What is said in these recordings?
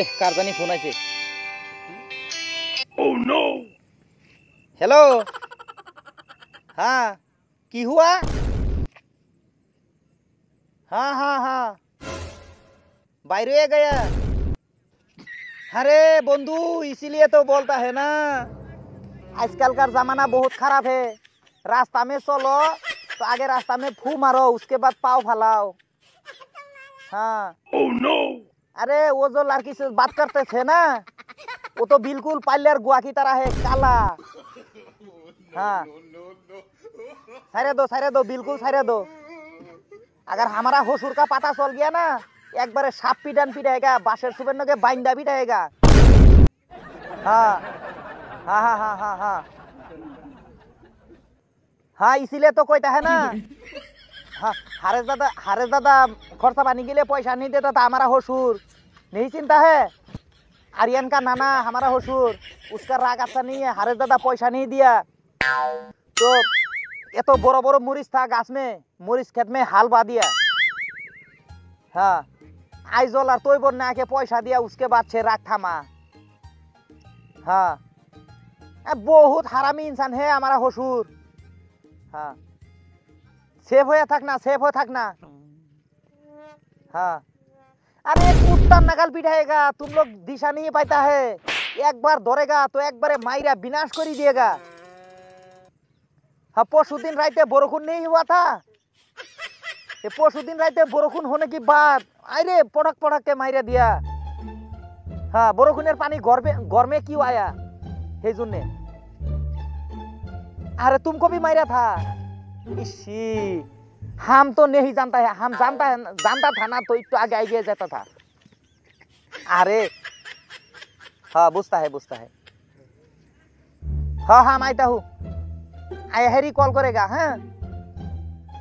এ কার জানি ফোন আছে हेलो हाँ की हुआ हाँ हाँ हाँ বাইরে गया अरे बंधु इसीलिए तो बोलता है ना आजकल का जमाना बहुत खराब है रास्ता में चलो तो आगे रास्ता में फू मारो उसके बाद पाव फैलाओ हाँ oh, no. अरे वो जो लड़की से बात करते थे ना वो तो बिल्कुल पार्लर गुआ की तरह है काला हाँ सारे दो सारे दो बिल्कुल सारे दो अगर हमारा होसुर का पता चल गया ना एक बार साप पिटान पिटाएगा बासेर सुबह के बाइंदा पिटाएगा हाँ हाँ हाँ हाँ हाँ हाँ हाँ इसीलिए तो कहता है ना हाँ हारेस दादा हारेस दादा खर्चा पानी के लिए पैसा नहीं देता था हमारा होसुर नहीं चिंता है आर्यन का नाना हमारा होसुर उसका राग अच्छा नहीं है हारेस दादा पैसा नहीं दिया तो ये तो बड़ो बड़ो मुरिस था घास में मुरिस खेत में हाल बा दिया हाँ आई जोल और तोय बोलने आके पैसा दिया उसके बाद से राग था माँ हाँ ए, बहुत हरामी इंसान है हमारा होसुर हाँ সেফ হয়ে থাক না, সেফ হয়ে থাক না। হ্যাঁ। আরে কুত্তার নাগাল পিঠায় গা, তুম লোক দিশা নিয়ে পাইতা হে। একবার ধরে গা, তো একবারে মাইরা বিনাশ করি দিয়ে গা। হ্যাঁ পরশুদিন রাইতে বরখুন নেই হওয়া থা। এ পরশুদিন রাইতে বরখুন হনে কি বাদ? আইরে, পড়াক, পড়াককে মাইরা দিয়া। হ্যাঁ বরখুনের পানি গরমে গরমে কি আয়া? সেই জন্যে। আরে তুমি কবি মাইরা থা। ইসি हम तो नहीं जानता है हम जानता है जानता था ना तो इतना आगे आगे जाता था अरे हाँ बुझता है बुझता है हाँ हाँ मैं हूँ हेरी कॉल करेगा हाँ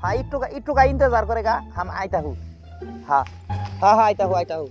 हाँ इट्टू का इट्टू का इंतजार करेगा हम आयता हूँ हाँ हाँ हाँ आयता हूँ आयता हूँ